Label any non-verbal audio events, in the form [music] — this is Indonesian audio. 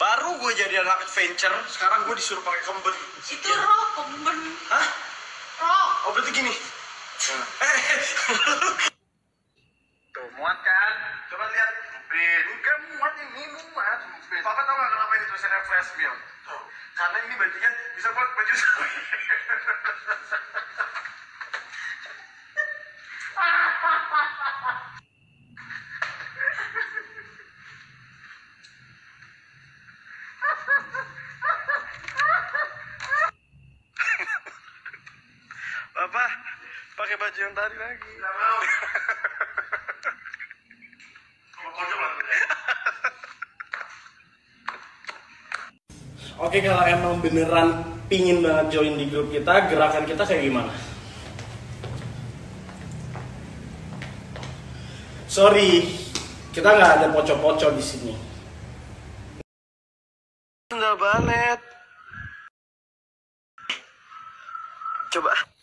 Baru gue jadi anak adventure, sekarang gue disuruh pakai kemben. Itu rok, kemben. Hah? Rok. Oh berarti gini. Eh, [laughs] Tuh, muat kan? Coba lihat. Pin, enggak muat ini, muat. Pin. Papa tau gak kenapa ini tulisannya flash meal? Tuh, karena ini bajunya bisa buat baju [laughs] sawi. Papa, pakai baju yang tadi lagi. Gak mau. Oke kalau emang beneran pingin banget join di grup kita, gerakan kita kayak gimana? Sorry, kita nggak ada poco-poco di sini. Sendal banet. Coba.